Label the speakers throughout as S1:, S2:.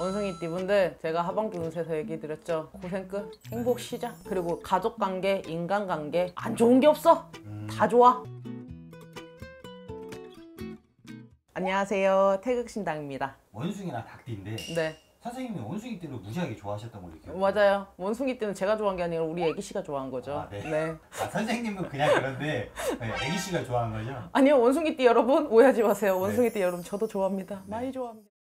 S1: 원숭이 띠 분들 제가 하반기 운세에서 얘기 드렸죠? 고생 끝. 행복 시작. 그리고 가족관계 인간관계 안 좋은 게 없어. 다 좋아. 안녕하세요. 태극신당입니다.
S2: 원숭이랑 닭띠인데
S1: 네.
S2: 선생님이 원숭이 띠를 무지하게 좋아하셨던 걸로 기억해요.
S1: 맞아요. 원숭이 띠는 제가 좋아한 게 아니라 우리 애기 씨가 좋아한 거죠.
S2: 아, 네.
S1: 네.
S2: 아, 선생님은 그냥 그런데 네, 애기 씨가 좋아한 거죠?
S1: 아니요 원숭이 띠 여러분 오해하지 마세요.
S2: 네.
S1: 원숭이 띠 여러분 저도 좋아합니다. 많이 좋아합니다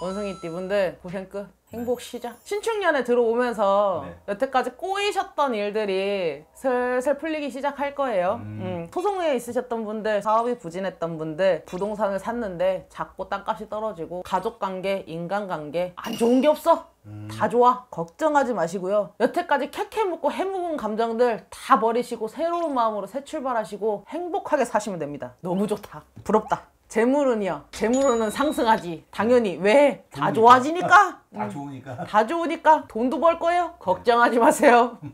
S1: 원숭이 띠 분들 고생 끝 행복 시작 신축년에 들어오면서
S2: 네.
S1: 여태까지 꼬이셨던 일들이 슬슬 풀리기 시작할 거예요
S2: 음.
S1: 음, 소송에 있으셨던 분들 사업이 부진했던 분들 부동산을 샀는데 작고 땅값이 떨어지고 가족관계 인간관계 안 좋은 게 없어
S2: 음.
S1: 다 좋아. 걱정하지 마시고요. 여태까지 캐캐 묵고 해묵은 감정들 다 버리시고 새로운 마음으로 새 출발하시고 행복하게 사시면 됩니다. 너무 좋다. 부럽다. 재물은요. 재물은 상승하지. 당연히 왜? 다 좋아지니까.
S2: 다 좋으니까.
S1: 다 좋으니까 돈도 벌 거예요. 걱정하지 마세요.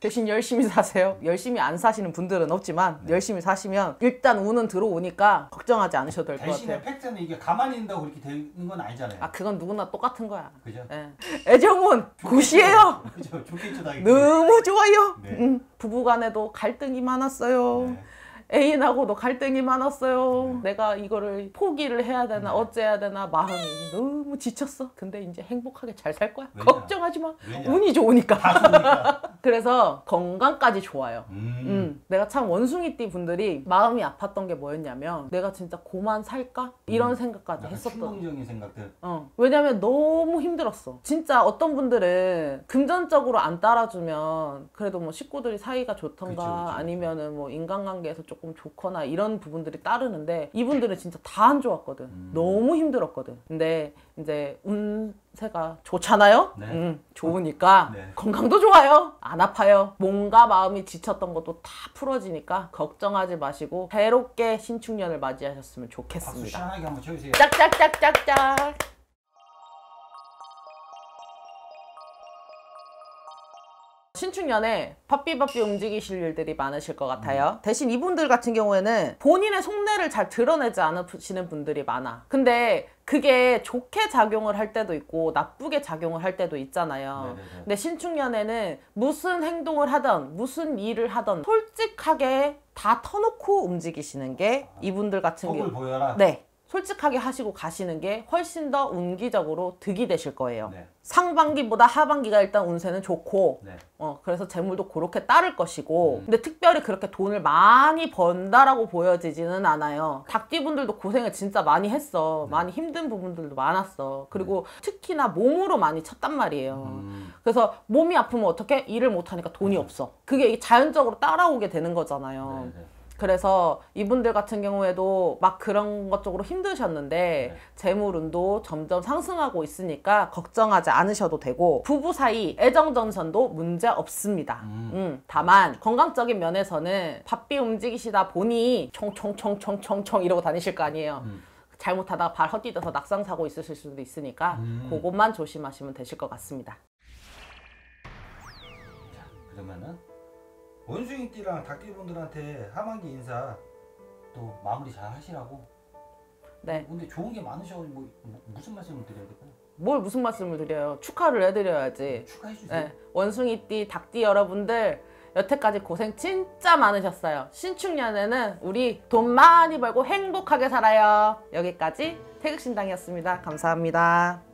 S1: 대신 열심히 사세요. 열심히 안 사시는 분들은 없지만 열심히 사시면 일단 운은 들어오니까 걱정하지 않으셔도 될것
S2: 대신에
S1: 같아요.
S2: 팩트는 이게 가만히 있는다고 그렇게 되는 건 아니잖아요.
S1: 아 그건 누구나 똑같은 거야.
S2: 그죠?
S1: 예. 애정은 굿이에요.
S2: 그죠? 좋겠죠, 당연히.
S1: 너무 좋아요.
S2: 네.
S1: 음, 부부간에도 갈등이 많았어요.
S2: 네.
S1: 애인하고도 갈등이 많았어요.
S2: 네.
S1: 내가 이거를 포기를 해야 되나
S2: 네.
S1: 어째야 되나 마음이 너무 지쳤어. 근데 이제 행복하게 잘 살 거야.
S2: 왜냐?
S1: 걱정하지 마.
S2: 왜냐?
S1: 운이 좋으니까. 그래서 건강까지 좋아요.
S2: 음.
S1: 음, 내가 참 원숭이띠 분들이 마음이 아팠던 게 뭐였냐면 내가 진짜 고만 살까 이런
S2: 음.
S1: 생각까지 했었던.
S2: 충동적인 생각들.
S1: 어. 왜냐면 너무 힘들었어. 진짜 어떤 분들은 금전적으로 안 따라주면 그래도 뭐 식구들이 사이가 좋던가
S2: 그쵸, 그쵸.
S1: 아니면은 뭐 인간관계에서 조금 좋거나 이런 부분들이 따르는데 이분들은 진짜 다 안 좋았거든.
S2: 음.
S1: 너무 힘들었거든. 근데 이제 운 세가 좋잖아요?
S2: 네.
S1: 음, 좋으니까
S2: 네.
S1: 건강도 좋아요. 안 아파요. 몸과 마음이 지쳤던 것도 다 풀어지니까 걱정하지 마시고 새롭게 신축년을 맞이하셨으면
S2: 박수
S1: 좋겠습니다.
S2: 시원하게 한번 쳐주세요.
S1: 짝짝짝짝짝. 신축년에 바삐바삐 움직이실 일들이 많으실 것 같아요. 대신 이분들 같은 경우에는 본인의 속내를 잘 드러내지 않으시는 분들이 많아. 근데 그게 좋게 작용을 할 때도 있고 나쁘게 작용을 할 때도 있잖아요.
S2: 네네네.
S1: 근데 신축년에는 무슨 행동을 하던 무슨 일을 하던 솔직하게 다 터놓고 움직이시는 게 이분들 같은 경우. 네. 솔직하게 하시고 가시는 게 훨씬 더 운기적으로 득이 되실 거예요.
S2: 네.
S1: 상반기보다 하반기가 일단 운세는 좋고,
S2: 네.
S1: 어, 그래서 재물도 그렇게 따를 것이고,
S2: 음.
S1: 근데 특별히 그렇게 돈을 많이 번다라고 보여지지는 않아요. 닭띠분들도 고생을 진짜 많이 했어.
S2: 네.
S1: 많이 힘든 부분들도 많았어. 그리고 특히나 몸으로 많이 쳤단 말이에요.
S2: 음.
S1: 그래서 몸이 아프면 어떻게? 일을 못하니까 돈이 없어. 그게 자연적으로 따라오게 되는 거잖아요. 그래서 이분들 같은 경우에도 막 그런 것 쪽으로 힘드셨는데
S2: 네.
S1: 재물 운도 점점 상승하고 있으니까 걱정하지 않으셔도 되고 부부 사이 애정 전선도 문제 없습니다.
S2: 음.
S1: 음, 다만 건강적인 면에서는 바삐 움직이시다 보니 총총총총총총 이러고 다니실 거 아니에요.
S2: 음.
S1: 잘못하다가 발 헛디뎌서 낙상 사고 있으실 수도 있으니까
S2: 음.
S1: 그것만 조심하시면 되실 것 같습니다.
S2: 자, 그러면은 원숭이띠랑 닭띠분들한테 하반기 인사 또 마무리 잘 하시라고.
S1: 네.
S2: 근데 좋은 게 많으셔가지고 뭐, 뭐 무슨 말씀을 드려야 될까요?
S1: 뭘 무슨 말씀을 드려요? 축하를 해드려야지.
S2: 축하해 주세요.
S1: 네, 원숭이띠, 닭띠 여러분들 여태까지 고생 진짜 많으셨어요. 신축년에는 우리 돈 많이 벌고 행복하게 살아요. 여기까지 태극신당이었습니다. 감사합니다.